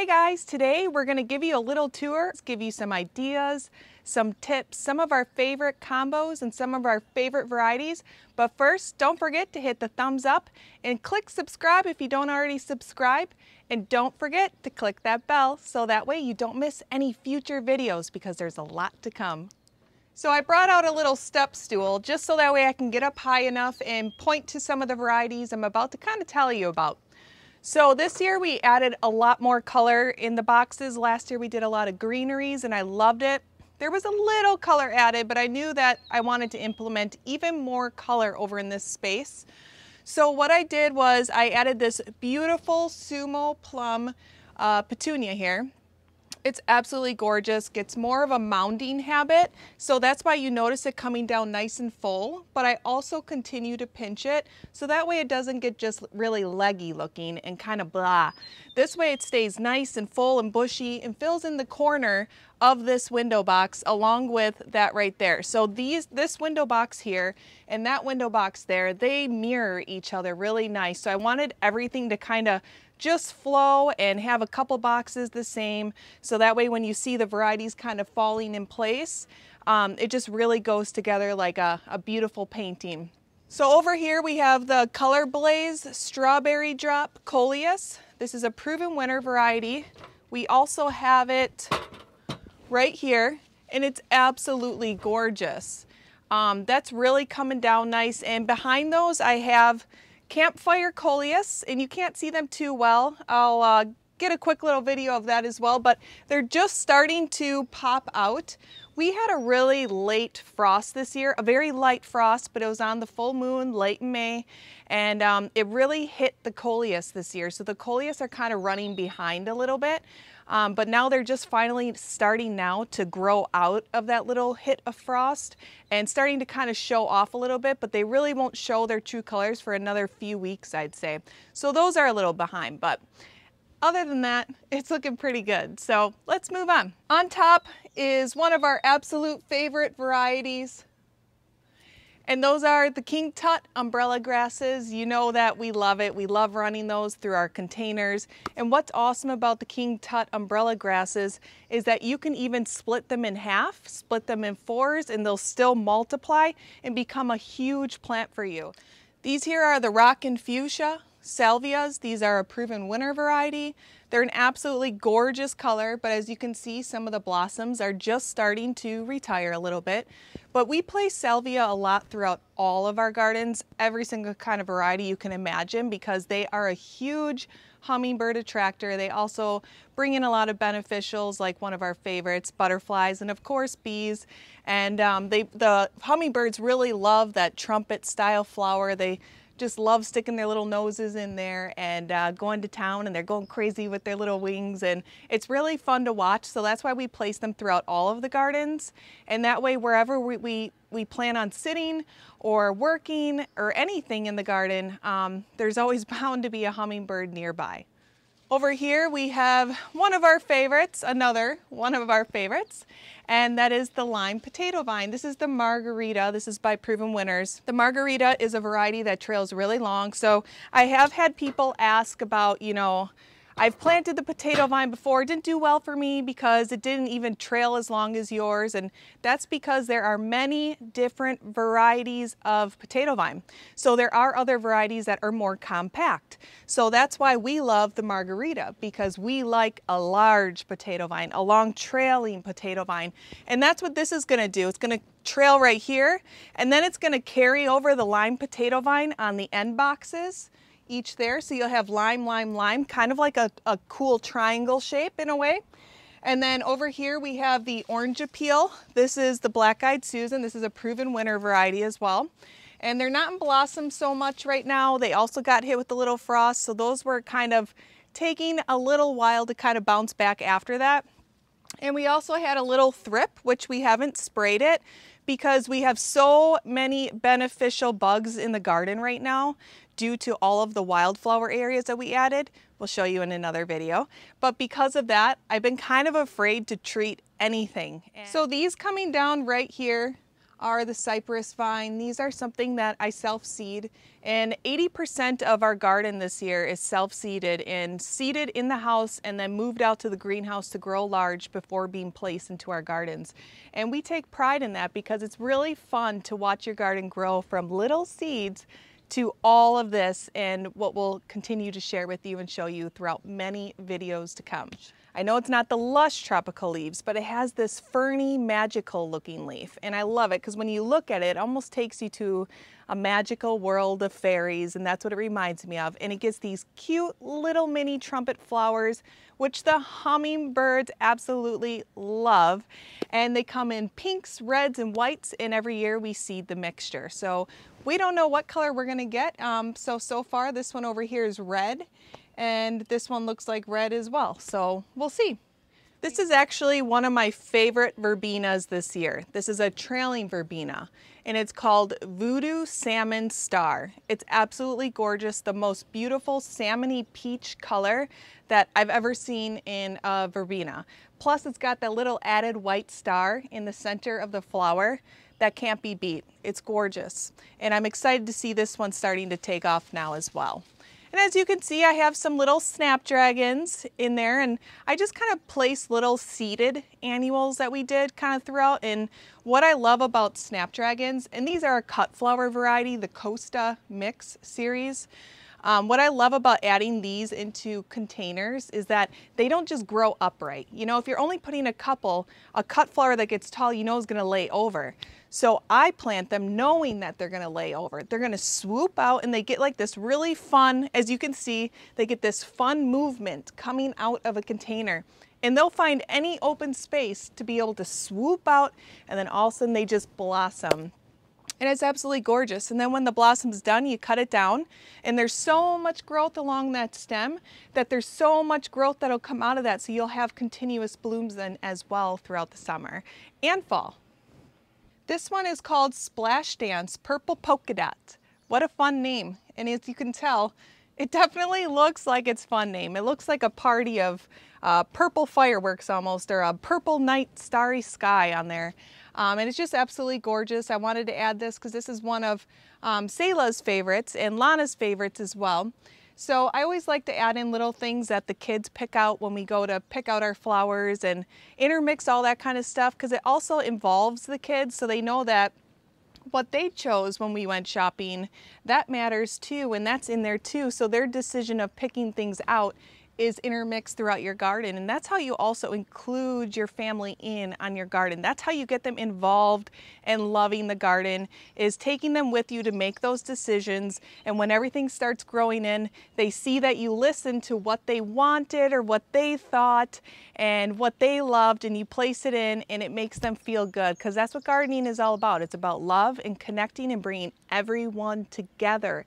Hey guys, today we're going to give you a little tour, Let's give you some ideas, some tips, some of our favorite combos and some of our favorite varieties. But first, don't forget to hit the thumbs up and click subscribe if you don't already subscribe. And don't forget to click that bell so that way you don't miss any future videos because there's a lot to come. So I brought out a little step stool just so that way I can get up high enough and point to some of the varieties I'm about to kind of tell you about. So this year we added a lot more color in the boxes. Last year we did a lot of greeneries and I loved it. There was a little color added, but I knew that I wanted to implement even more color over in this space. So what I did was I added this beautiful Sumo Plum uh, petunia here. It's absolutely gorgeous, gets more of a mounding habit, so that's why you notice it coming down nice and full, but I also continue to pinch it, so that way it doesn't get just really leggy looking and kind of blah. This way it stays nice and full and bushy and fills in the corner of this window box along with that right there. So these this window box here and that window box there, they mirror each other really nice. So I wanted everything to kind of just flow and have a couple boxes the same. So that way when you see the varieties kind of falling in place, um, it just really goes together like a, a beautiful painting. So over here we have the Color Blaze Strawberry Drop Coleus. This is a Proven Winners variety. We also have it right here and it's absolutely gorgeous. Um, that's really coming down nice and behind those I have Campfire coleus, and you can't see them too well. I'll uh, get a quick little video of that as well, but they're just starting to pop out. We had a really late frost this year, a very light frost, but it was on the full moon late in May, and um, it really hit the coleus this year. So the coleus are kind of running behind a little bit. Um, but now they're just finally starting now to grow out of that little hit of frost and starting to kind of show off a little bit, but they really won't show their true colors for another few weeks, I'd say. So those are a little behind, but other than that, it's looking pretty good. So let's move on. On top is one of our absolute favorite varieties, and those are the King Tut umbrella grasses. You know that we love it. We love running those through our containers. And what's awesome about the King Tut umbrella grasses is that you can even split them in half, split them in fours, and they'll still multiply and become a huge plant for you. These here are the Rockin' Fuchsia salvias. These are a Proven Winners variety. They're an absolutely gorgeous color, but as you can see, some of the blossoms are just starting to retire a little bit. But we place salvia a lot throughout all of our gardens, every single kind of variety you can imagine, because they are a huge hummingbird attractor. They also bring in a lot of beneficials like one of our favorites, butterflies, and of course bees. And um, they, the hummingbirds really love that trumpet style flower. They just love sticking their little noses in there and uh, going to town and they're going crazy with their little wings and it's really fun to watch so that's why we place them throughout all of the gardens and that way wherever we, we, we plan on sitting or working or anything in the garden um, there's always bound to be a hummingbird nearby. Over here we have one of our favorites, another one of our favorites, and that is the lime potato vine. This is the margarita. This is by Proven Winners. The margarita is a variety that trails really long. So I have had people ask about, you know, I've planted the potato vine before. It didn't do well for me because it didn't even trail as long as yours. And that's because there are many different varieties of potato vine. So there are other varieties that are more compact. So that's why we love the margarita because we like a large potato vine, a long trailing potato vine. And that's what this is gonna do. It's gonna trail right here and then it's gonna carry over the lime potato vine on the end boxes each there. So you'll have lime, lime, lime, kind of like a, a cool triangle shape in a way. And then over here we have the Orange A-Peel. This is the black-eyed Susan. This is a Proven Winners variety as well. And they're not in blossom so much right now. They also got hit with a little frost. So those were kind of taking a little while to kind of bounce back after that. And we also had a little thrip, which we haven't sprayed it because we have so many beneficial bugs in the garden right now due to all of the wildflower areas that we added. We'll show you in another video. But because of that, I've been kind of afraid to treat anything. So these coming down right here are the cypress vine. These are something that I self-seed and 80% of our garden this year is self-seeded and seeded in the house and then moved out to the greenhouse to grow large before being placed into our gardens. And we take pride in that because it's really fun to watch your garden grow from little seeds to all of this and what we'll continue to share with you and show you throughout many videos to come. I know it's not the lush tropical leaves, but it has this ferny, magical looking leaf. And I love it because when you look at it, it almost takes you to a magical world of fairies. And that's what it reminds me of. And it gets these cute little mini trumpet flowers, which the hummingbirds absolutely love. And they come in pinks, reds, and whites. And every year we seed the mixture. So we don't know what color we're going to get. Um, so, so far this one over here is red and this one looks like red as well. So we'll see. This is actually one of my favorite verbenas this year. This is a trailing verbena and it's called Voodoo Salmon Star. It's absolutely gorgeous, the most beautiful salmony peach color that I've ever seen in a verbena. Plus it's got that little added white star in the center of the flower that can't be beat. It's gorgeous. And I'm excited to see this one starting to take off now as well. And as you can see, I have some little snapdragons in there and I just kind of place little seeded annuals that we did kind of throughout. And what I love about snapdragons, and these are a cut flower variety, the Costa Mix series. Um, what I love about adding these into containers is that they don't just grow upright. You know, if you're only putting a couple, a cut flower that gets tall, you know is gonna lay over. So I plant them knowing that they're gonna lay over. They're gonna swoop out and they get like this really fun, as you can see, they get this fun movement coming out of a container. And they'll find any open space to be able to swoop out and then all of a sudden they just blossom. And it's absolutely gorgeous. And then when the blossom's done, you cut it down and there's so much growth along that stem that there's so much growth that'll come out of that. So you'll have continuous blooms then as well throughout the summer and fall. This one is called Splash Dance Purple Polka Dot. What a fun name. And as you can tell, it definitely looks like it's fun name. It looks like a party of uh, purple fireworks almost, or a purple night starry sky on there. Um, and it's just absolutely gorgeous. I wanted to add this because this is one of um, Selah's favorites and Lana's favorites as well. So I always like to add in little things that the kids pick out when we go to pick out our flowers and intermix all that kind of stuff because it also involves the kids so they know that what they chose when we went shopping, that matters too, and that's in there too. So their decision of picking things out is intermixed throughout your garden. And that's how you also include your family in on your garden. That's how you get them involved and loving the garden is taking them with you to make those decisions. And when everything starts growing in, they see that you listen to what they wanted or what they thought and what they loved and you place it in and it makes them feel good because that's what gardening is all about. It's about love and connecting and bringing everyone together.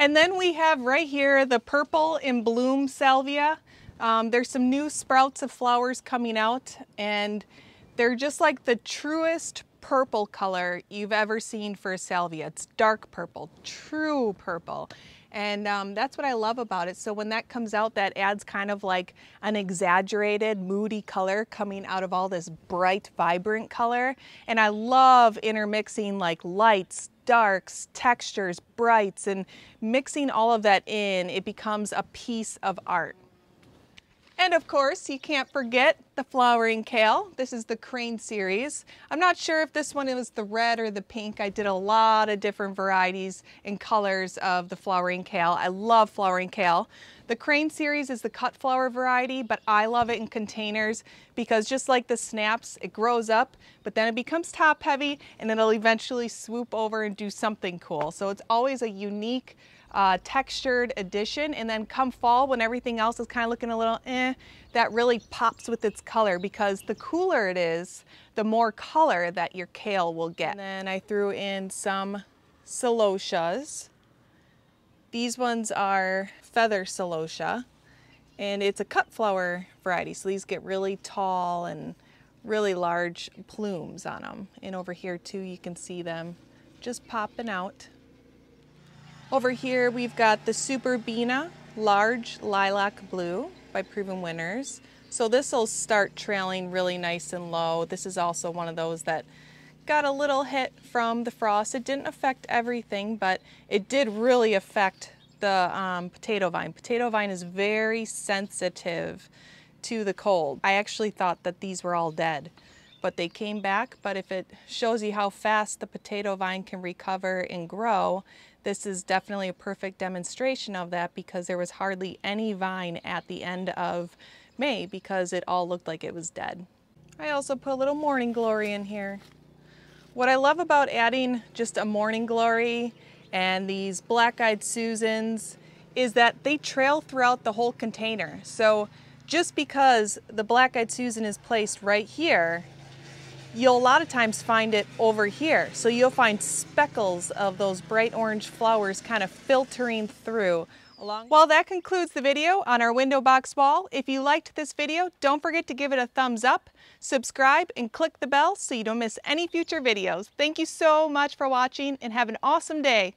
And then we have right here the purple in bloom salvia. Um, there's some new sprouts of flowers coming out and they're just like the truest purple color you've ever seen for a salvia. It's dark purple, true purple. And um, that's what I love about it. So when that comes out, that adds kind of like an exaggerated, moody color coming out of all this bright, vibrant color. And I love intermixing like lights, darks, textures, brights, and mixing all of that in, it becomes a piece of art. And of course, you can't forget the flowering kale. This is the Crane series. I'm not sure if this one was the red or the pink. I did a lot of different varieties and colors of the flowering kale. I love flowering kale. The Crane series is the cut flower variety, but I love it in containers because just like the snaps, it grows up, but then it becomes top heavy and it'll eventually swoop over and do something cool. So it's always a unique uh, textured addition. And then come fall, when everything else is kind of looking a little eh, that really pops with its color because the cooler it is, the more color that your kale will get. And then I threw in some celosias. These ones are feather celosia and it's a cut flower variety. So these get really tall and really large plumes on them. And over here too, you can see them just popping out. Over here we've got the Superbena Large Lilac Blue by Proven Winners. So this will start trailing really nice and low. This is also one of those that got a little hit from the frost. It didn't affect everything, but it did really affect the um, potato vine. Potato vine is very sensitive to the cold. I actually thought that these were all dead, but they came back. But if it shows you how fast the potato vine can recover and grow, this is definitely a perfect demonstration of that because there was hardly any vine at the end of May because it all looked like it was dead. I also put a little morning glory in here. What I love about adding just a morning glory and these black-eyed Susans is that they trail throughout the whole container. So just because the black-eyed Susan is placed right here, you'll a lot of times find it over here. So you'll find speckles of those bright orange flowers kind of filtering through. Along well, that concludes the video on our window box wall. If you liked this video, don't forget to give it a thumbs up, subscribe, and click the bell so you don't miss any future videos. Thank you so much for watching and have an awesome day.